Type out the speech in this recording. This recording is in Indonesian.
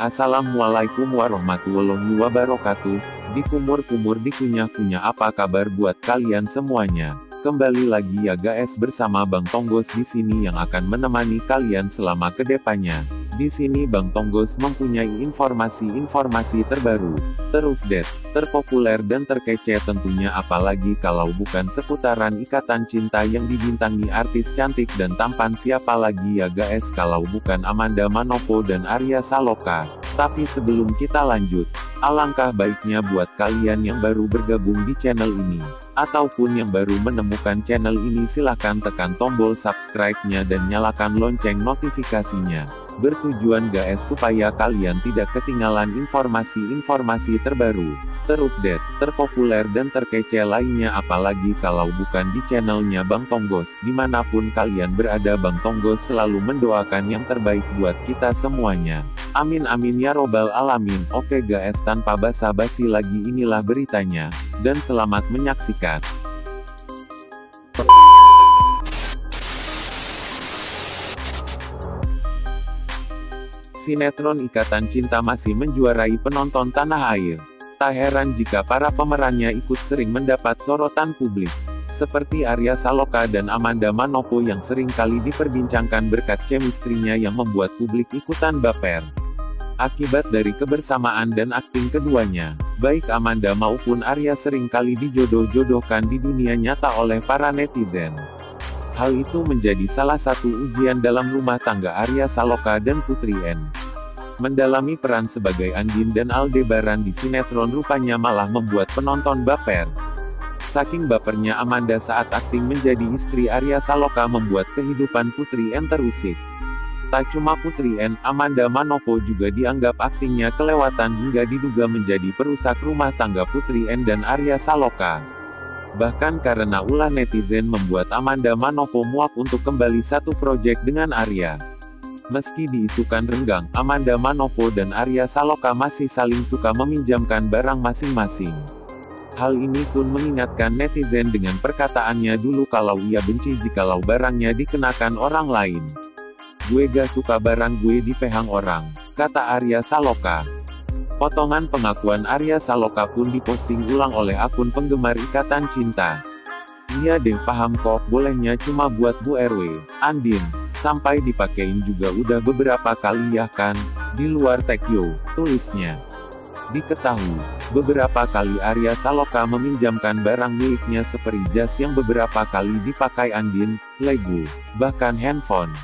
Assalamualaikum warahmatullahi wabarakatuh. Di kumur-kumur di kunyah-kunyah apa kabar buat kalian semuanya? Kembali lagi ya guys bersama Bang Tonggos di sini yang akan menemani kalian selama ke depannya. Di sini Bang Tonggos mempunyai informasi-informasi terbaru, terupdate, terpopuler dan terkece tentunya apalagi kalau bukan seputaran ikatan cinta yang dibintangi artis cantik dan tampan siapa lagi ya guys kalau bukan Amanda Manopo dan Arya Saloka. Tapi sebelum kita lanjut, alangkah baiknya buat kalian yang baru bergabung di channel ini, ataupun yang baru menemukan channel ini silahkan tekan tombol subscribe-nya dan nyalakan lonceng notifikasinya bertujuan guys supaya kalian tidak ketinggalan informasi-informasi terbaru, terupdate, terpopuler dan terkece lainnya apalagi kalau bukan di channelnya Bang Tonggos, di mana pun kalian berada Bang Tonggos selalu mendoakan yang terbaik buat kita semuanya. Amin amin ya robbal alamin, oke guys tanpa basa-basi lagi inilah beritanya, dan selamat menyaksikan. Sinetron Ikatan Cinta masih menjuarai penonton tanah air. Tak heran jika para pemerannya ikut sering mendapat sorotan publik. Seperti Arya Saloka dan Amanda Manopo yang sering kali diperbincangkan berkat chemistry-nya yang membuat publik ikutan baper. Akibat dari kebersamaan dan akting keduanya, baik Amanda maupun Arya sering kali dijodoh-jodohkan di dunia nyata oleh para netizen. Hal itu menjadi salah satu ujian dalam rumah tangga Arya Saloka dan Putri N. Mendalami peran sebagai Andin dan Aldebaran di sinetron rupanya malah membuat penonton baper. Saking bapernya Amanda saat akting menjadi istri Arya Saloka membuat kehidupan Putri N terusik. Tak cuma Putri N, Amanda Manopo juga dianggap aktingnya kelewatan hingga diduga menjadi perusak rumah tangga Putri N dan Arya Saloka. Bahkan karena ulah netizen membuat Amanda Manopo muak untuk kembali satu proyek dengan Arya. Meski diisukan renggang, Amanda Manopo dan Arya Saloka masih saling suka meminjamkan barang masing-masing. Hal ini pun mengingatkan netizen dengan perkataannya dulu kalau ia benci jikalau barangnya dikenakan orang lain. Gue gak suka barang gue dipehang orang, kata Arya Saloka. Potongan pengakuan Arya Saloka pun diposting ulang oleh akun penggemar Ikatan Cinta. Iya deh paham kok, bolehnya cuma buat Bu RW, Andin, sampai dipakein juga udah beberapa kali ya kan, di luar Tekyo, tulisnya. Diketahui, beberapa kali Arya Saloka meminjamkan barang miliknya seperti jas yang beberapa kali dipakai Andin, Lego, bahkan handphone.